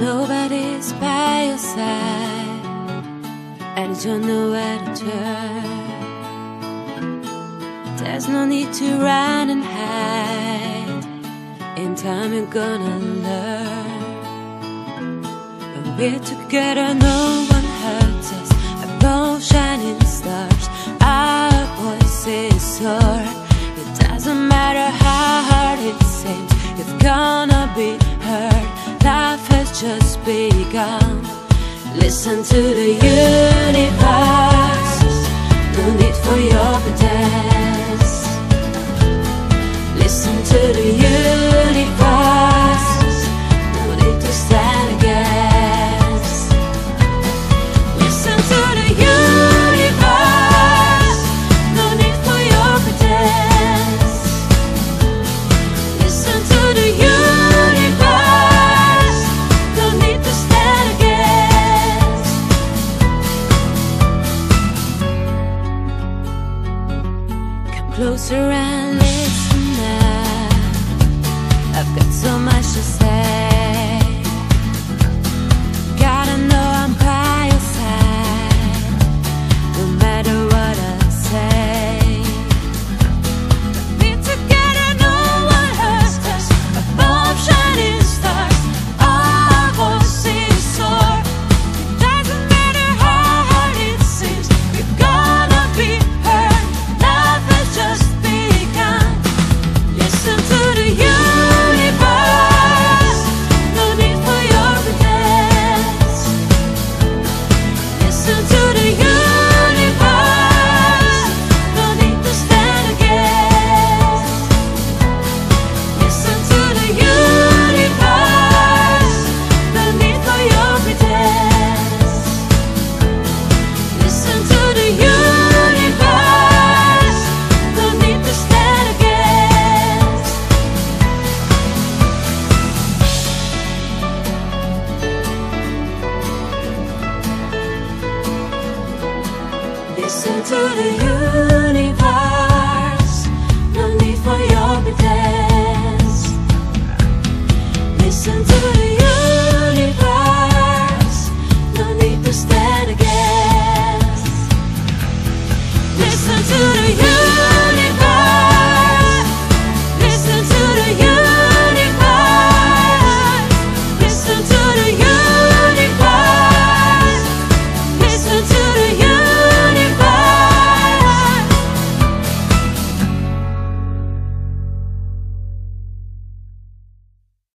Nobody's by your side, and you don't know where to turn. There's no need to run and hide. In time, you're gonna learn. When we're together, no one hurts us. No shining stars, our voices soar. It doesn't matter how hard it seems, it's gonna begun. Listen to the universe. No need for your pretense. Listen to the closer and listen now. I've got so much to say. listen to the universe. No need for your pretense. Listen to the universe. No need to stand against. Listen to